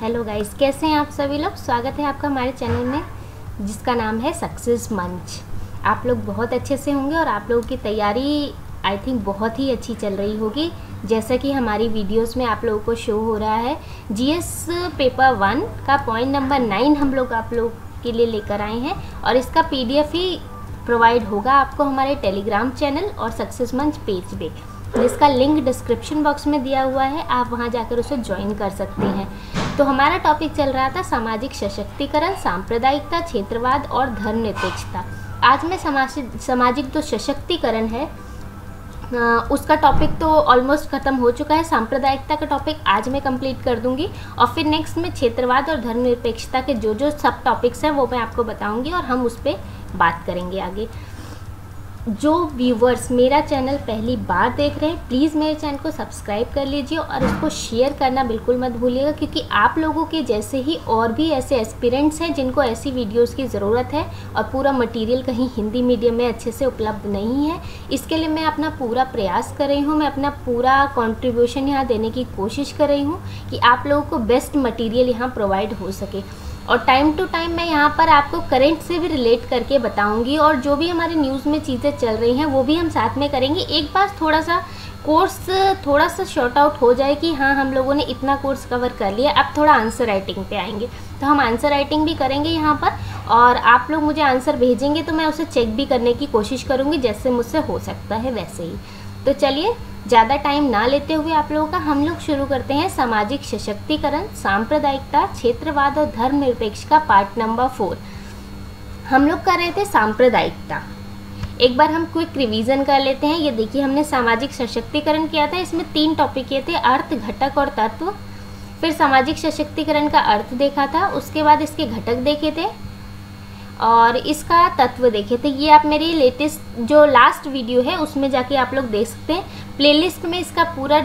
Hello guys कैसे हैं आप सभी लोग? स्वागत है आपका हमारे चैनल में, जिसका नाम है सक्सेस मंच आप लोग बहुत अच्छे से होंगे और आप लोगों की तैयारी आई थिंक बहुत ही अच्छी चल रही होगी। जैसा कि हमारी वीडियोस में आप लोगों को शो हो रहा है जीएस पेपर वन का पॉइंट नंबर नाइन हम लोग आप लोग के लिए लेकर आए हैं और इसका पीडीएफ ही प्रोवाइड होगा आपको हमारे टेलीग्राम चैनल और सक्सेस मंच पेज पे। जिसका लिंक डिस्क्रिप्शन बॉक्स में दिया हुआ है, आप वहाँ जाकर उसे ज्वाइन कर सकते हैं। तो हमारा टॉपिक चल रहा था सामाजिक सशक्तिकरण, सांप्रदायिकता, क्षेत्रवाद और धर्मनिरपेक्षता आज में सामाजिक जो सशक्तिकरण है उसका टॉपिक तो ऑलमोस्ट ख़त्म हो चुका है। सांप्रदायिकता का टॉपिक आज मैं कंप्लीट कर दूँगी और फिर नेक्स्ट में क्षेत्रवाद और धर्मनिरपेक्षता के जो जो सब टॉपिक्स हैं, वो मैं आपको बताऊँगी और हम उस पर बात करेंगे आगे। जो व्यूवर्स मेरा चैनल पहली बार देख रहे हैं प्लीज़ मेरे चैनल को सब्सक्राइब कर लीजिए और इसको शेयर करना बिल्कुल मत भूलिएगा क्योंकि आप लोगों के जैसे ही और भी ऐसे एस्पिरेंट्स हैं जिनको ऐसी वीडियोस की ज़रूरत है और पूरा मटेरियल कहीं हिंदी मीडियम में अच्छे से उपलब्ध नहीं है, इसके लिए मैं अपना पूरा प्रयास कर रही हूँ, मैं अपना पूरा कॉन्ट्रीब्यूशन यहाँ देने की कोशिश कर रही हूँ कि आप लोगों को बेस्ट मटीरियल यहाँ प्रोवाइड हो सके। और टाइम टू टाइम मैं यहाँ पर आपको करेंट से भी रिलेट करके बताऊँगी और जो भी हमारे न्यूज़ में चीज़ें चल रही हैं, वो भी हम साथ में करेंगे। एक बार थोड़ा सा कोर्स थोड़ा सा शॉर्ट आउट हो जाए कि हाँ हम लोगों ने इतना कोर्स कवर कर लिया। अब थोड़ा आंसर राइटिंग पे आएँगे। तो हम आंसर राइटिंग भी करेंगे यहाँ पर और आप लोग मुझे आंसर भेजेंगे तो मैं उसे चेक भी करने की कोशिश करूँगी, जैसे मुझसे हो सकता है वैसे ही। तो चलिए ज़्यादा टाइम ना लेते हुए आप लोगों का हम लोग शुरू करते हैं सामाजिक सशक्तिकरण, सांप्रदायिकता, क्षेत्रवाद और धर्मनिरपेक्ष का पार्ट नंबर फोर हम लोग कर रहे थे सांप्रदायिकता। एक बार हम क्विक रिवीजन कर लेते हैं। ये देखिए, हमने सामाजिक सशक्तिकरण किया था। इसमें तीन टॉपिक किए थे, अर्थ, घटक और तत्व। फिर सामाजिक सशक्तिकरण का अर्थ देखा था। उसके बाद इसके घटक देखे थे। और इसका तत्व देखे थे ये आप मेरी लेटेस्ट जो लास्ट वीडियो है, उसमें जाके आप लोग देख सकते हैं। प्लेलिस्ट में इसका पूरा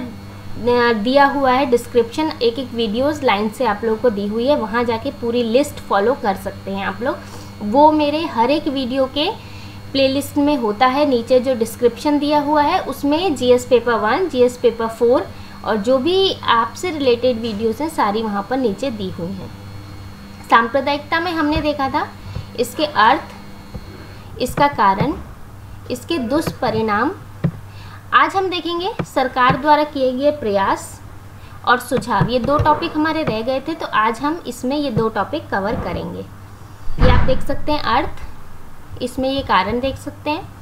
दिया हुआ है डिस्क्रिप्शन एक एक वीडियोस लाइन से आप लोगों को दी हुई है। वहाँ जाके पूरी लिस्ट फॉलो कर सकते हैं आप लोग। वो मेरे हर एक वीडियो के प्लेलिस्ट में होता है। नीचे जो डिस्क्रिप्शन दिया हुआ है, उसमें GS paper one GS paper four और जो भी आपसे रिलेटेड वीडियोस हैं, सारी वहाँ पर नीचे दी हुई हैं। सांप्रदायिकता में हमने देखा था इसके अर्थ, इसका कारण, इसके दुष्परिणाम। आज हम देखेंगे सरकार द्वारा किए गए प्रयास और सुझाव। ये दो टॉपिक हमारे रह गए थे तो आज हम इसमें ये दो टॉपिक कवर करेंगे। ये आप देख सकते हैं अर्थ, इसमें ये कारण देख सकते हैं।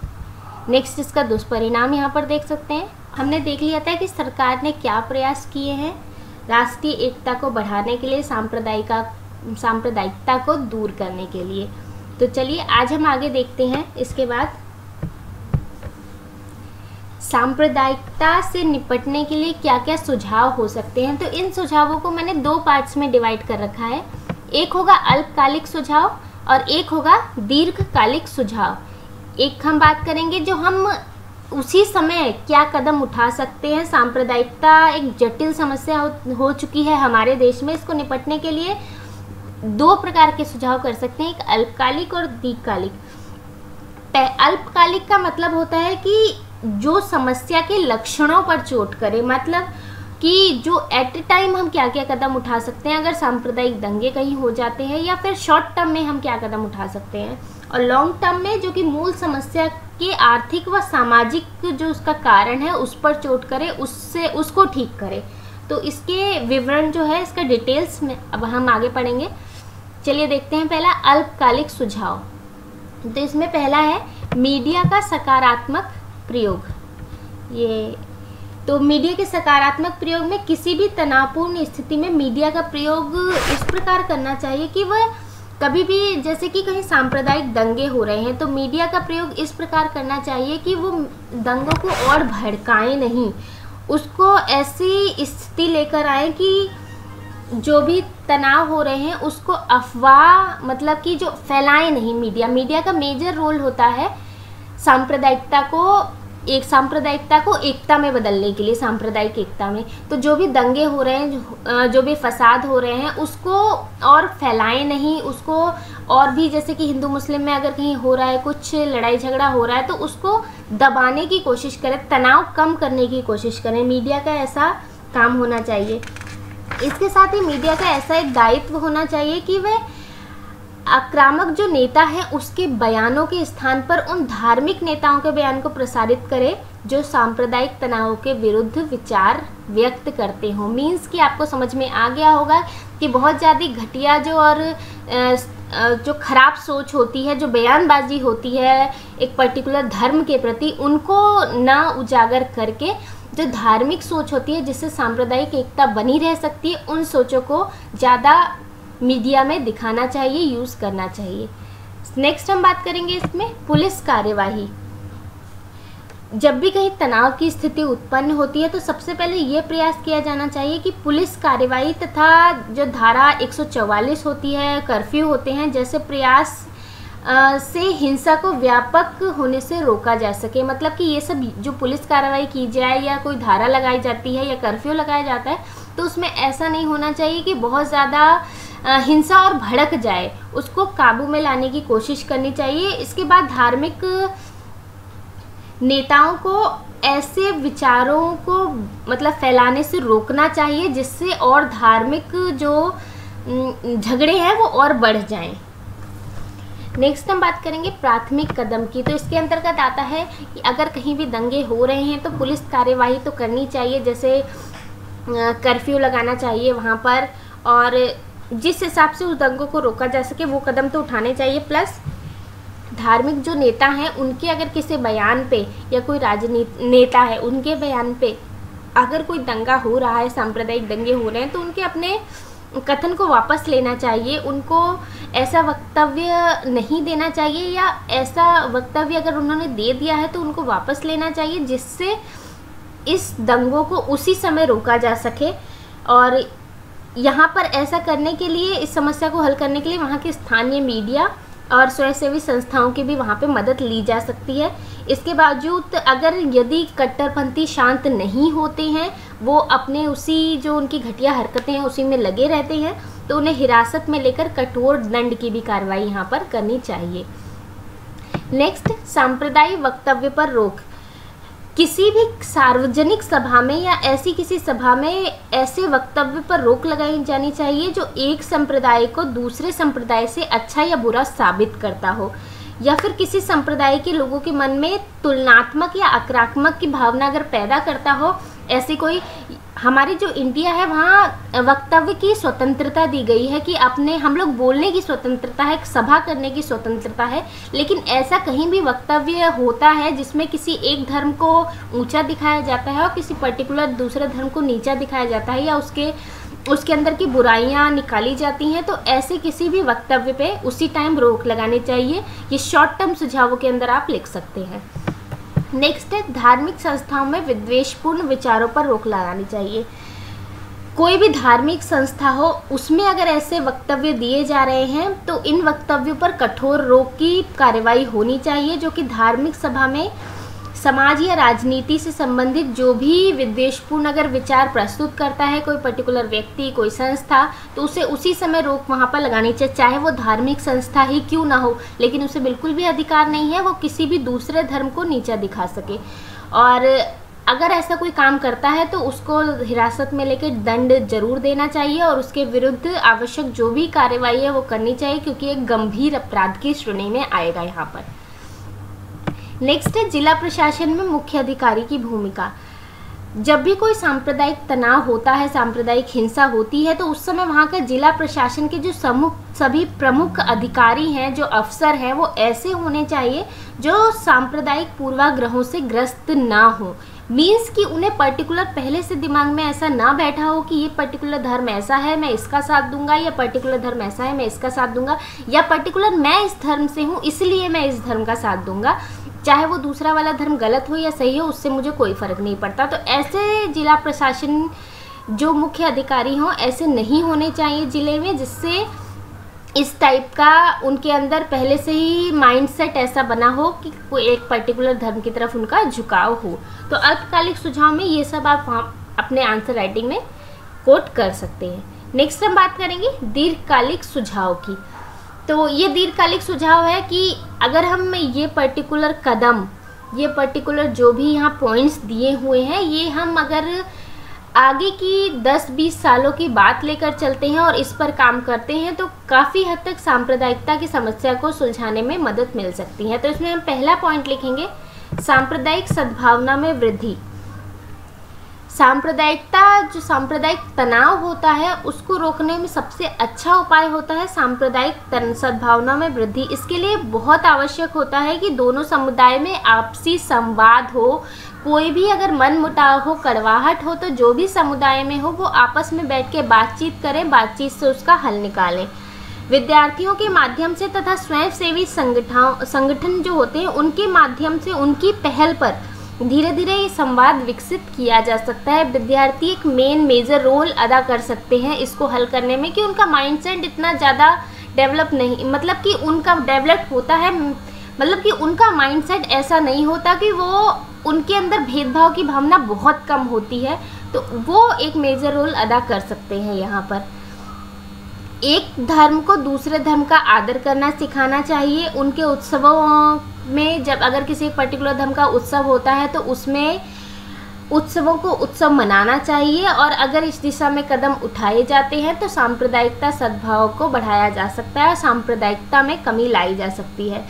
नेक्स्ट इसका दुष्परिणाम यहाँ पर देख सकते हैं। हमने देख लिया था कि सरकार ने क्या प्रयास किए हैं राष्ट्रीय एकता को बढ़ाने के लिए, सांप्रदायिका, सांप्रदायिकता को दूर करने के लिए। तो चलिए आज हम आगे देखते हैं। इसके बाद सांप्रदायिकता से निपटने के लिए क्या क्या सुझाव हो सकते हैं? तो इन सुझावों को मैंने दो पार्ट्स में डिवाइड कर रखा है। एक होगा अल्पकालिक सुझाव और एक होगा दीर्घकालिक सुझाव। एक हम बात करेंगे जो हम उसी समय क्या कदम उठा सकते हैं। सांप्रदायिकता एक जटिल समस्या हो, चुकी है हमारे देश में इसको निपटने के लिए। दो प्रकार के सुझाव कर सकते हैं, एक अल्पकालिक और दीर्घकालिक। अल्पकालिक का मतलब होता है कि जो समस्या के लक्षणों पर चोट करे मतलब कि जो एट ए टाइम हम क्या क्या कदम उठा सकते हैं, अगर सांप्रदायिक दंगे कहीं हो जाते हैं या फिर शॉर्ट टर्म में हम क्या कदम उठा सकते हैं। और लॉन्ग टर्म में जो कि मूल समस्या के आर्थिक व सामाजिक जो उसका कारण है, उस पर चोट करे, उससे, उसको ठीक करे। तो इसके विवरण जो है, इसका डिटेल्स में अब हम आगे पढ़ेंगे। चलिए देखते हैं पहला अल्पकालिक सुझाव। तो इसमें पहला है, मीडिया का सकारात्मक प्रयोग। ये तो मीडिया के सकारात्मक प्रयोग में किसी भी तनावपूर्ण स्थिति में मीडिया का प्रयोग इस प्रकार करना चाहिए कि वह कभी भी, जैसे कि कहीं सांप्रदायिक दंगे हो रहे हैं तो मीडिया का प्रयोग इस प्रकार करना चाहिए कि वो दंगों को और भड़काए नहीं। उसको ऐसी स्थिति लेकर आए कि जो भी तनाव हो रहे हैं उसको अफवाह मतलब कि जो फैलाए नहीं मीडिया मीडिया का मेजर रोल होता है सांप्रदायिकता को एक सांप्रदायिकता को एकता में बदलने के लिए सांप्रदायिक एकता में। तो जो भी दंगे हो रहे हैं जो, भी फसाद हो रहे हैं उसको और फैलाएँ नहीं उसको और भी जैसे कि हिंदू मुस्लिम में अगर कहीं हो रहा है कुछ लड़ाई झगड़ा हो रहा है तो उसको दबाने की कोशिश करें तनाव कम करने की कोशिश करें। मीडिया का ऐसा काम होना चाहिए। इसके साथ ही मीडिया का ऐसा एक दायित्व होना चाहिए कि वह आक्रामक जो नेता है, उसके बयानों के स्थान पर उन धार्मिक नेताओं के बयान को प्रसारित करे, जो सांप्रदायिक तनाव के विरुद्ध विचार व्यक्त करते हों। मीन्स कि आपको समझ में आ गया होगा कि बहुत ज़्यादा घटिया जो और जो खराब सोच होती है, जो बयानबाजी होती है एक पर्टिकुलर धर्म के प्रति, उनको ना उजागर करके जो धार्मिक सोच होती है, जिससे सांप्रदायिक एकता बनी रह सकती है, उन सोचों को ज़्यादा मीडिया में दिखाना चाहिए, यूज़ करना चाहिए। नेक्स्ट हम बात करेंगे इसमें पुलिस कार्यवाही। जब भी कहीं तनाव की स्थिति उत्पन्न होती है तो सबसे पहले ये प्रयास किया जाना चाहिए कि पुलिस कार्यवाही तथा जो धारा 144 होती है, कर्फ्यू होते हैं, जैसे प्रयास से हिंसा को व्यापक होने से रोका जा सके। मतलब कि ये सब जो पुलिस कार्रवाई की जाए या कोई धारा लगाई जाती है या कर्फ्यू लगाया जाता है तो उसमें ऐसा नहीं होना चाहिए कि बहुत ज़्यादा हिंसा और भड़क जाए। उसको काबू में लाने की कोशिश करनी चाहिए। इसके बाद धार्मिक नेताओं को ऐसे विचारों को मतलब फैलाने से रोकना चाहिए, जिससे और धार्मिक जो झगड़े हैं वो और बढ़ जाएँ। नेक्स्ट हम बात करेंगे प्राथमिक कदम की। तो इसके अंतर्गत आता है कि अगर कहीं भी दंगे हो रहे हैं तो पुलिस कार्यवाही तो करनी चाहिए, जैसे कर्फ्यू लगाना चाहिए वहाँ पर। और जिस हिसाब से उस दंगों को रोका जा सके, वो कदम तो उठाने चाहिए। प्लस, धार्मिक जो नेता हैं, उनके अगर किसी बयान पे या कोई राजनीति, नेता है, उनके बयान पे अगर कोई दंगा हो रहा है, सांप्रदायिक दंगे हो रहे हैं तो उनके अपने कथन को वापस लेना चाहिए। उनको ऐसा वक्तव्य नहीं देना चाहिए या ऐसा वक्तव्य अगर उन्होंने दे दिया है तो उनको वापस लेना चाहिए जिससे इस दंगों को उसी समय रोका जा सके और यहाँ पर ऐसा करने के लिए, इस समस्या को हल करने के लिए वहाँ के स्थानीय मीडिया और स्वयंसेवी संस्थाओं की भी वहाँ पे मदद ली जा सकती है। इसके बावजूद अगर यदि कट्टरपंथी शांत नहीं होते हैं, वो अपने उसी जो उनकी घटिया हरकतें हैं, उसी में लगे रहते हैं तो उन्हें हिरासत में लेकर कठोर दंड की भी कार्रवाई यहाँ पर करनी चाहिए। नेक्स्ट, सांप्रदायिक वक्तव्य पर रोक। किसी भी सार्वजनिक सभा में या ऐसी किसी सभा में ऐसे वक्तव्य पर रोक लगाई जानी चाहिए जो एक संप्रदाय को दूसरे संप्रदाय से अच्छा या बुरा साबित करता हो। या फिर किसी संप्रदाय के लोगों के मन में तुलनात्मक या आक्रात्मक की भावना अगर पैदा करता हो ऐसी कोई, हमारी जो इंडिया है, वहाँ वक्तव्य की स्वतंत्रता दी गई है कि अपने, हम लोग बोलने की स्वतंत्रता है, सभा करने की स्वतंत्रता है, लेकिन ऐसा कहीं भी वक्तव्य होता है जिसमें किसी एक धर्म को ऊँचा दिखाया जाता है और किसी पर्टिकुलर दूसरे धर्म को नीचा दिखाया जाता है या उसके उसके अंदर की बुराइयाँ निकाली जाती हैं तो ऐसे किसी भी वक्तव्य पे उसी टाइम रोक लगानी चाहिए। ये शॉर्ट टर्म सुझावों के अंदर आप लिख सकते हैं। नेक्स्ट है धार्मिक संस्थाओं में विद्वेषपूर्ण विचारों पर रोक लगानी चाहिए। कोई भी धार्मिक संस्था हो, उसमें अगर ऐसे वक्तव्य दिए जा रहे हैं तो इन वक्तव्यों पर कठोर रोक की कार्रवाई होनी चाहिए, जो कि धार्मिक सभा में समाज या राजनीति से संबंधित जो भी विद्वेषपूर्ण अगर विचार प्रस्तुत करता है, कोई पर्टिकुलर व्यक्ति, कोई संस्था तो उसे उसी समय रोक वहाँ पर लगानी चाहिए। चाहे वो धार्मिक संस्था ही क्यों ना हो, लेकिन उसे बिल्कुल भी अधिकार नहीं है, वो किसी भी दूसरे धर्म को नीचा दिखा सके। और अगर ऐसा कोई काम करता है तो उसको हिरासत में लेकर दंड ज़रूर देना चाहिए और उसके विरुद्ध आवश्यक जो भी कार्रवाई है, वो करनी चाहिए, क्योंकि एक गंभीर अपराध की श्रेणी में आएगा यहाँ पर। नेक्स्ट है, जिला प्रशासन में मुख्य अधिकारी की भूमिका। जब भी कोई सांप्रदायिक तनाव होता है, सांप्रदायिक हिंसा होती है तो उस समय वहाँ का जिला प्रशासन के जो समूह, सभी प्रमुख अधिकारी हैं, जो अफसर हैं, वो ऐसे होने चाहिए जो सांप्रदायिक पूर्वाग्रहों से ग्रस्त ना हो। मीन्स कि उन्हें पर्टिकुलर पहले से दिमाग में ऐसा ना बैठा हो कि ये पर्टिकुलर धर्म ऐसा है, मैं इसका साथ दूँगा, या पर्टिकुलर धर्म ऐसा है, मैं इसका साथ दूँगा, या पर्टिकुलर मैं इस धर्म से हूँ, इसलिए मैं इस धर्म का साथ दूँगा। चाहे वो दूसरा वाला धर्म गलत हो या सही हो, उससे मुझे कोई फ़र्क नहीं पड़ता। तो ऐसे जिला प्रशासन जो मुख्य अधिकारी हों, ऐसे नहीं होने चाहिए ज़िले में, जिससे इस टाइप का उनके अंदर पहले से ही माइंडसेट ऐसा बना हो कि कोई एक पर्टिकुलर धर्म की तरफ़ उनका झुकाव हो। तो अल्पकालिक सुझाव में ये सब आप अपने आंसर राइटिंग में कोट कर सकते हैं। नेक्स्ट हम बात करेंगे दीर्घकालिक सुझाव की। तो ये दीर्घकालिक सुझाव है कि अगर हम ये पर्टिकुलर कदम, ये पर्टिकुलर जो भी यहाँ पॉइंट्स दिए हुए हैं, ये हम अगर आगे की 10-20 सालों की बात लेकर चलते हैं और इस पर काम करते हैं तो काफ़ी हद तक सांप्रदायिकता की समस्या को सुलझाने में मदद मिल सकती है। तो इसमें हम पहला पॉइंट लिखेंगे, सांप्रदायिक सद्भावना में वृद्धि। सांप्रदायिकता, जो सांप्रदायिक तनाव होता है, उसको रोकने में सबसे अच्छा उपाय होता है सांप्रदायिक सद्भावना में वृद्धि। इसके लिए बहुत आवश्यक होता है कि दोनों समुदाय में आपसी संवाद हो। कोई भी अगर मन मुटाव हो, कड़वाहट हो तो जो भी समुदाय में हो, वो आपस में बैठ के बातचीत करें, बातचीत से उसका हल निकालें। विद्यार्थियों के माध्यम से तथा स्वयंसेवी संगठन संगठन जो होते हैं, उनके माध्यम से उनकी पहल पर धीरे धीरे ये संवाद विकसित किया जा सकता है। विद्यार्थी एक मेन मेजर रोल अदा कर सकते हैं इसको हल करने में कि उनका माइंडसेट इतना ज़्यादा डेवलप नहीं मतलब कि उनका डेवलप होता है। मतलब कि उनका माइंडसेट ऐसा नहीं होता कि वो उनके अंदर भेदभाव की भावना बहुत कम होती है। तो वो एक मेजर रोल अदा कर सकते हैं यहाँ पर। एक धर्म को दूसरे धर्म का आदर करना, सिखाना चाहिए। उनके उत्सवों में जब अगर किसी पर्टिकुलर धर्म का उत्सव होता है तो उसमें उत्सवों को उत्सव मनाना चाहिए और अगर इस दिशा में कदम उठाए जाते हैं तो सांप्रदायिकता सद्भाव को बढ़ाया जा सकता है और सांप्रदायिकता में कमी लाई जा सकती है।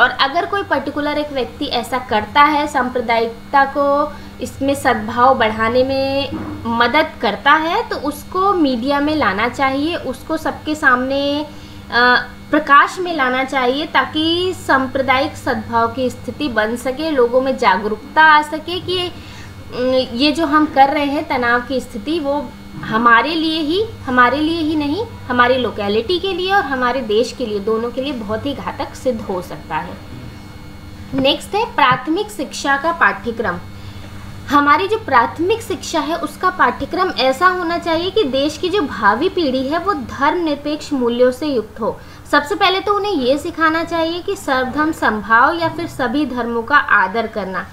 और अगर कोई पर्टिकुलर एक व्यक्ति ऐसा करता है, सांप्रदायिकता को इसमें सद्भाव बढ़ाने में मदद करता है तो उसको मीडिया में लाना चाहिए, उसको सबके सामने प्रकाश में लाना चाहिए ताकि सांप्रदायिक सद्भाव की स्थिति बन सके, लोगों में जागरूकता आ सके कि ये जो हम कर रहे हैं, तनाव की स्थिति, वो हमारे लिए ही, हमारे लिए ही नहीं, हमारी लोकेलिटी के लिए और हमारे देश के लिए, दोनों के लिए बहुत ही घातक सिद्ध हो सकता है। नेक्स्ट है, प्राथमिक शिक्षा का पाठ्यक्रम। हमारी जो प्राथमिक शिक्षा है, उसका पाठ्यक्रम ऐसा होना चाहिए कि देश की जो भावी पीढ़ी है, वो धर्म निरपेक्ष मूल्यों से युक्त हो। सबसे पहले तो उन्हें ये सिखाना चाहिए कि सर्वधर्म संभाव या फिर सभी धर्मों का आदर करना।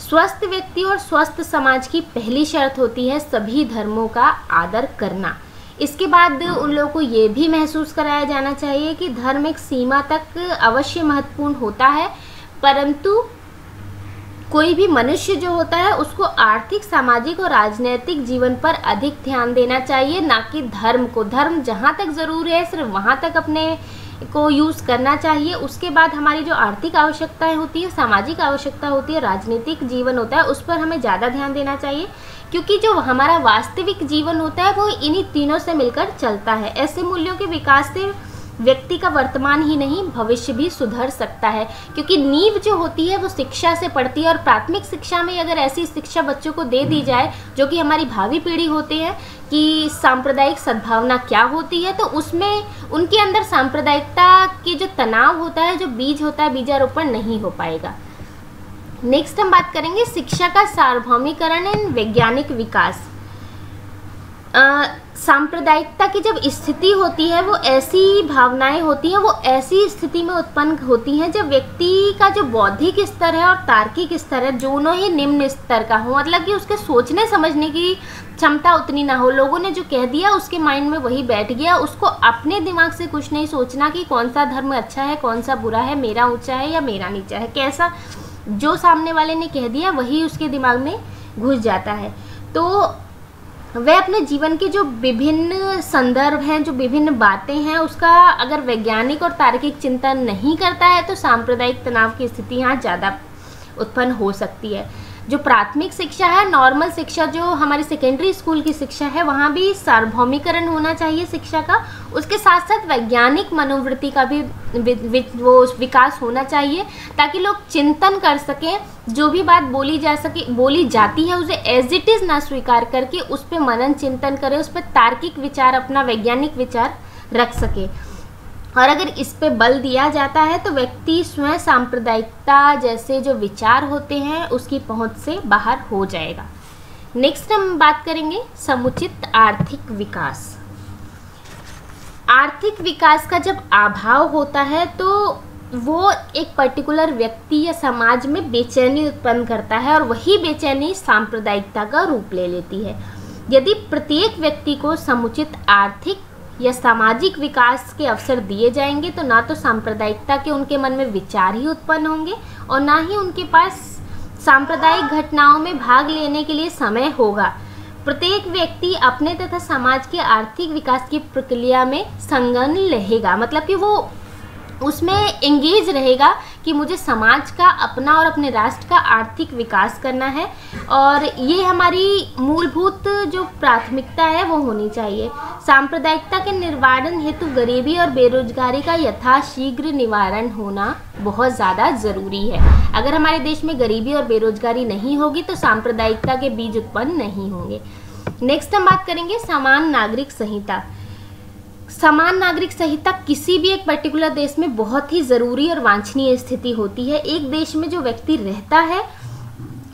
स्वस्थ व्यक्ति और स्वस्थ समाज की पहली शर्त होती है सभी धर्मों का आदर करना। इसके बाद उन लोगों को ये भी महसूस कराया जाना चाहिए कि धर्म एक सीमा तक अवश्य महत्वपूर्ण होता है, परंतु कोई भी मनुष्य जो होता है, उसको आर्थिक, सामाजिक और राजनैतिक जीवन पर अधिक ध्यान देना चाहिए, ना कि धर्म को। धर्म जहाँ तक ज़रूरी है, सिर्फ़ वहाँ तक अपने को यूज़ करना चाहिए, उसके बाद हमारी जो आर्थिक आवश्यकताएँ होती है, सामाजिक आवश्यकता होती है, राजनीतिक जीवन होता है, उस पर हमें ज़्यादा ध्यान देना चाहिए। क्योंकि जो हमारा वास्तविक जीवन होता है, वो इन्हीं तीनों से मिलकर चलता है। ऐसे मूल्यों के विकास से व्यक्ति का वर्तमान ही नहीं भविष्य भी सुधर सकता है। क्योंकि नींव जो होती है वो शिक्षा से पड़ती है और प्राथमिक शिक्षा में अगर ऐसी शिक्षा बच्चों को दे दी जाए जो कि हमारी भावी पीढ़ी होती है कि सांप्रदायिक सद्भावना क्या होती है तो उसमें उनके अंदर सांप्रदायिकता के जो तनाव होता है जो बीज होता है बीजारोपण नहीं हो पाएगा। नेक्स्ट हम बात करेंगे शिक्षा का सार्वभौमिकरण एंड वैज्ञानिक विकास। सांप्रदायिकता की जब स्थिति होती है, वो ऐसी भावनाएँ होती हैं, वो ऐसी स्थिति में उत्पन्न होती हैं, जब व्यक्ति का जो बौद्धिक स्तर है और तार्किक स्तर है, दोनों ही निम्न स्तर का हो मतलब कि उसके सोचने, समझने की क्षमता उतनी ना हो। लोगों ने जो कह दिया, उसके माइंड में वही बैठ गया, उसको अपने दिमाग से कुछ नहीं सोचना कि कौन सा धर्म अच्छा है, कौन सा बुरा है, मेरा ऊँचा है या मेरा नीचा है। कैसा जो सामने वाले ने कह दिया, वही उसके दिमाग में घुस जाता है। तो वह अपने जीवन के जो विभिन्न संदर्भ हैं, जो विभिन्न बातें हैं, उसका अगर वैज्ञानिक और तार्किक चिंतन नहीं करता है तो सांप्रदायिक तनाव की स्थिति यहाँ ज़्यादा उत्पन्न हो सकती है। जो प्राथमिक शिक्षा है नॉर्मल शिक्षा जो हमारी सेकेंडरी स्कूल की शिक्षा है वहाँ भी सार्वभौमिकरण होना चाहिए शिक्षा का। उसके साथ साथ वैज्ञानिक मनोवृत्ति का भी वि, वि, वो विकास होना चाहिए ताकि लोग चिंतन कर सकें जो भी बात बोली जा सके बोली जाती है उसे एज इट इज़ ना स्वीकार करके उस पर मनन चिंतन करें उस पर तार्किक विचार अपना वैज्ञानिक विचार रख सके। और अगर इस पे बल दिया जाता है तो व्यक्ति स्वयं सांप्रदायिकता जैसे जो विचार होते हैं, उसकी पहुँच से बाहर हो जाएगा। नेक्स्ट हम बात करेंगे समुचित आर्थिक विकास। आर्थिक विकास का जब अभाव होता है तो वो एक पर्टिकुलर व्यक्ति या समाज में बेचैनी उत्पन्न करता है और वही बेचैनी सांप्रदायिकता का रूप ले लेती है। यदि प्रत्येक व्यक्ति को समुचित आर्थिक या सामाजिक विकास के अवसर दिए जाएँगे तो ना तो सांप्रदायिकता के उनके मन में विचार ही उत्पन्न होंगे और ना ही उनके पास सांप्रदायिक घटनाओं में भाग लेने के लिए समय होगा। प्रत्येक व्यक्ति अपने तथा समाज के आर्थिक विकास की प्रक्रिया में संगन रहेगा मतलब कि वो उसमें एंगेज रहेगा कि मुझे समाज का, अपना और अपने राष्ट्र का आर्थिक विकास करना है और ये हमारी मूलभूत जो प्राथमिकता है, वो होनी चाहिए। सांप्रदायिकता के निवारण हेतु गरीबी और बेरोजगारी का यथाशीघ्र निवारण होना बहुत ज़्यादा ज़रूरी है। अगर हमारे देश में गरीबी और बेरोजगारी नहीं होगी तो सांप्रदायिकता के बीज उत्पन्न नहीं होंगे। नेक्स्ट हम बात करेंगे समान नागरिक संहिता। समान नागरिक संहिता किसी भी एक पर्टिकुलर देश में बहुत ही ज़रूरी और वांछनीय स्थिति होती है। एक देश में जो व्यक्ति रहता है,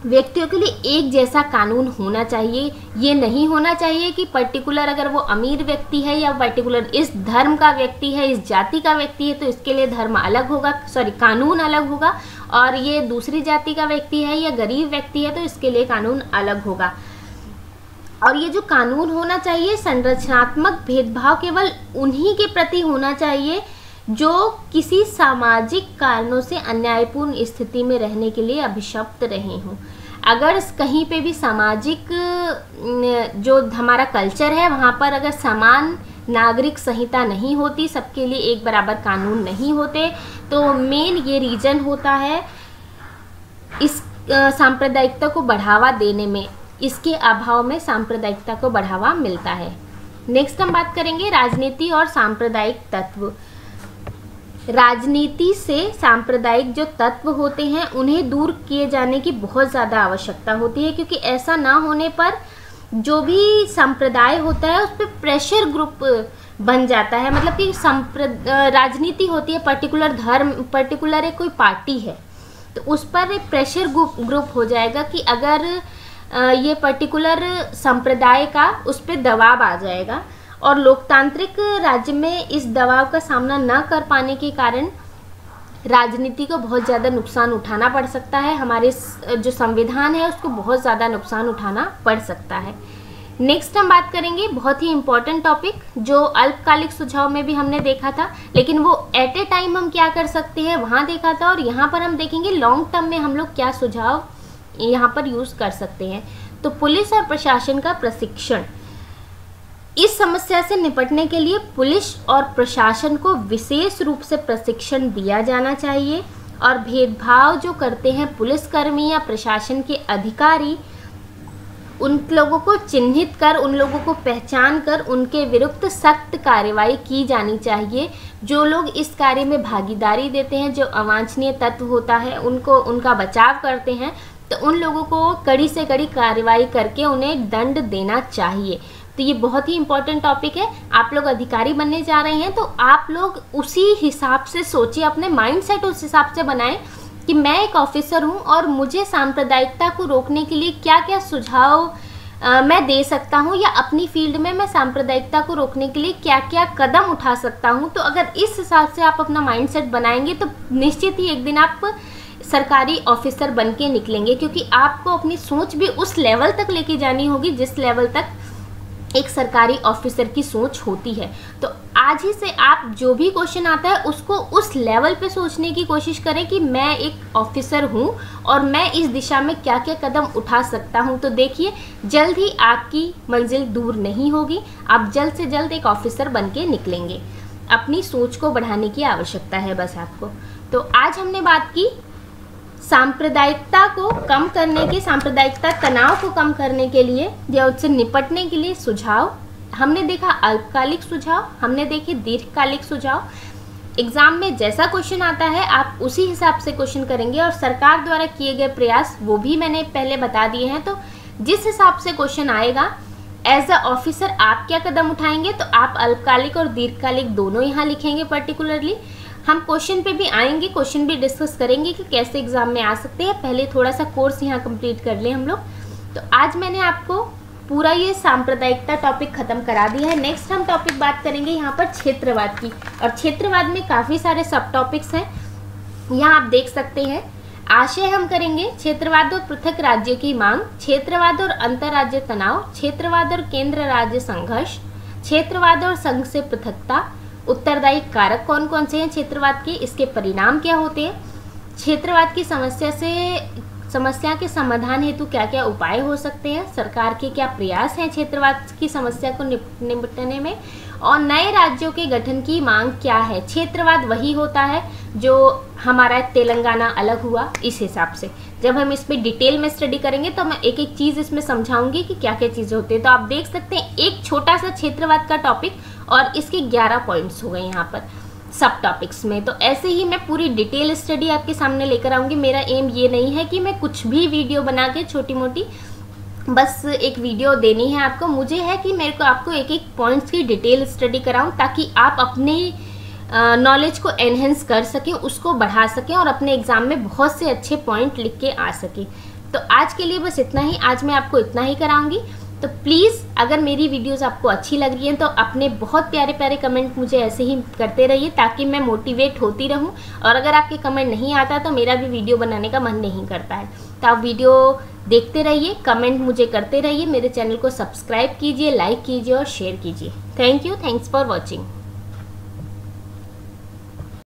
व्यक्तियों के लिए एक जैसा कानून होना चाहिए। ये नहीं होना चाहिए कि पर्टिकुलर अगर वो अमीर व्यक्ति है या पर्टिकुलर इस धर्म का व्यक्ति है, इस जाति का व्यक्ति है तो इसके लिए धर्म अलग होगा सॉरी कानून अलग होगा। और ये दूसरी जाति का व्यक्ति है या गरीब व्यक्ति है तो इसके लिए कानून अलग होगा। और ये जो कानून होना चाहिए, संरचनात्मक भेदभाव केवल उन्हीं के प्रति होना चाहिए जो किसी सामाजिक कारणों से अन्यायपूर्ण स्थिति में रहने के लिए अभिशप्त रहे हों। अगर कहीं पे भी सामाजिक जो हमारा कल्चर है, वहाँ पर अगर समान नागरिक संहिता नहीं होती, सबके लिए एक बराबर कानून नहीं होते तो मेन ये रीजन होता है इस सांप्रदायिकता को बढ़ावा देने में। इसके अभाव में सांप्रदायिकता को बढ़ावा मिलता है। नेक्स्ट हम बात करेंगे राजनीति और सांप्रदायिक तत्व। राजनीति से सांप्रदायिक जो तत्व होते हैं, उन्हें दूर किए जाने की बहुत ज़्यादा आवश्यकता होती है, क्योंकि ऐसा ना होने पर जो भी संप्रदाय होता है, उस पर प्रेशर ग्रुप बन जाता है। मतलब कि राजनीति होती है पर्टिकुलर धर्म पर्टिकुलर एक कोई पार्टी है तो उस पर प्रेशर ग्रुप हो जाएगा कि अगर ये पर्टिकुलर संप्रदाय का उस पर दबाव आ जाएगा और लोकतांत्रिक राज्य में इस दबाव का सामना न कर पाने के कारण राजनीति को बहुत ज़्यादा नुकसान उठाना पड़ सकता है। हमारे जो संविधान है उसको बहुत ज़्यादा नुकसान उठाना पड़ सकता है। नेक्स्ट हम बात करेंगे बहुत ही इम्पोर्टेंट टॉपिक जो अल्पकालिक सुझाव में भी हमने देखा था, लेकिन वो एट ए टाइम हम क्या कर सकते हैं वहाँ देखा था और यहाँ पर हम देखेंगे लॉन्ग टर्म में हम लोग क्या सुझाव यहाँ पर यूज़ कर सकते हैं। तो पुलिस और प्रशासन का प्रशिक्षण। इस समस्या से निपटने के लिए पुलिस और प्रशासन को विशेष रूप से प्रशिक्षण दिया जाना चाहिए और भेदभाव जो करते हैं पुलिसकर्मी या प्रशासन के अधिकारी, उन लोगों को चिन्हित कर, उन लोगों को पहचान कर, उनके विरुद्ध सख्त कार्रवाई की जानी चाहिए। जो लोग इस कार्य में भागीदारी देते हैं, जो अवांछनीय तत्व होता है, उनको, उनका बचाव करते हैं तो उन लोगों को कड़ी से कड़ी कार्रवाई करके उन्हें दंड देना चाहिए। तो ये बहुत ही इंपॉर्टेंट टॉपिक है। आप लोग अधिकारी बनने जा रहे हैं तो आप लोग उसी हिसाब से सोचिए अपने माइंड सेट उस हिसाब से बनाएँ कि मैं एक ऑफिसर हूँ और मुझे सांप्रदायिकता को रोकने के लिए क्या क्या सुझाव आ, मैं दे सकता हूँ या अपनी फ़ील्ड में मैं सांप्रदायिकता को रोकने के लिए क्या क्या कदम उठा सकता हूँ। तो अगर इस हिसाब से आप अपना माइंडसेट बनाएँगे तो निश्चित ही एक दिन आप सरकारी ऑफिसर बन के निकलेंगे, क्योंकि आपको अपनी सोच भी उस लेवल तक लेके जानी होगी जिस लेवल तक एक सरकारी ऑफिसर की सोच होती है। तो आज ही से आप जो भी क्वेश्चन आता है, उसको उस लेवल पे सोचने की कोशिश करें कि मैं एक ऑफिसर हूँ और मैं इस दिशा में क्या क्या कदम उठा सकता हूँ। तो देखिए, जल्द ही आपकी मंजिल दूर नहीं होगी, आप जल्द से जल्द एक ऑफिसर बन के निकलेंगे। अपनी सोच को बढ़ाने की आवश्यकता है बस आपको। तो आज हमने बात की सांप्रदायिकता को कम करने के, सांप्रदायिकता तनाव को कम करने के लिए, या उससे निपटने के लिए सुझाव। हमने देखा अल्पकालिक सुझाव, हमने देखे दीर्घकालिक सुझाव। एग्ज़ाम में जैसा क्वेश्चन आता है, आप उसी हिसाब से क्वेश्चन करेंगे, और सरकार द्वारा किए गए प्रयास, वो भी मैंने पहले बता दिए हैं। तो जिस हिसाब से क्वेश्चन आएगा एज अ ऑफिसर आप क्या कदम उठाएँगे? तो आप अल्पकालिक और दीर्घकालिक दोनों यहाँ लिखेंगे पर्टिकुलरली हम क्वेश्चन पे भी आएँगे क्वेश्चन भी डिस्कस करेंगे कि कैसे एग्ज़ाम में आ सकते हैं। पहले थोड़ा सा कोर्स यहाँ कंप्लीट कर लें हम लोग। तो आज मैंने आपको पूरा ये सांप्रदायिकता टॉपिक खत्म करा दिया है। नेक्स्ट हम टॉपिक बात करेंगे यहाँ पर क्षेत्रवाद की। और क्षेत्रवाद में काफ़ी सारे सब टॉपिक्स हैं। यहाँ आप देख सकते हैं। आशय हम करेंगे क्षेत्रवाद और पृथक राज्य की मांग, क्षेत्रवाद और अंतर्राज्य तनाव, क्षेत्रवाद और केंद्र राज्य संघर्ष, क्षेत्रवाद और संघ से पृथकता उत्तरदायी कारक कौन कौन से हैं? क्षेत्रवाद के इसके परिणाम क्या होते हैं? क्षेत्रवाद की समस्या से, समस्या के समाधान हेतु क्या क्या उपाय हो सकते हैं? सरकार के क्या प्रयास हैं क्षेत्रवाद की समस्या को निपटने में? और नए राज्यों के गठन की मांग क्या है? क्षेत्रवाद वही होता है जो हमारा तेलंगाना अलग हुआ इस हिसाब से। जब हम इसमें डिटेल में स्टडी करेंगे तो मैं एक एक चीज़ इसमें समझाऊँगी कि क्या क्या चीज़ें होती है। तो आप देख सकते हैं, एक छोटा सा क्षेत्रवाद का टॉपिक और इसके 11 पॉइंट्स हो गए यहाँ पर, सब टॉपिक्स में। तो ऐसे ही मैं पूरी डिटेल स्टडी आपके सामने लेकर आऊँगी। मेरा एम ये नहीं है कि मैं कुछ भी वीडियो बना के छोटी मोटी बस एक वीडियो देनी है आपको। मुझे है कि मेरे को आपको एक एक पॉइंट्स की डिटेल स्टडी कराऊं ताकि आप अपने नॉलेज को एनहेंस कर सकें, उसको बढ़ा सकें और अपने एग्ज़ाम में बहुत से अच्छे पॉइंट लिख के आ सकें। तो आज के लिए बस इतना ही। आज मैं आपको इतना ही कराऊँगी। तो प्लीज़ अगर मेरी वीडियोस आपको अच्छी लग रही हैं तो अपने बहुत प्यारे प्यारे कमेंट मुझे ऐसे ही करते रहिए, ताकि मैं मोटिवेट होती रहूँ। और अगर आपके कमेंट नहीं आता तो मेरा भी वीडियो बनाने का मन नहीं करता है। तो आप वीडियो देखते रहिए कमेंट मुझे करते रहिए, मेरे चैनल को सब्सक्राइब कीजिए लाइक कीजिए और शेयर कीजिए। Thank you thanks for watching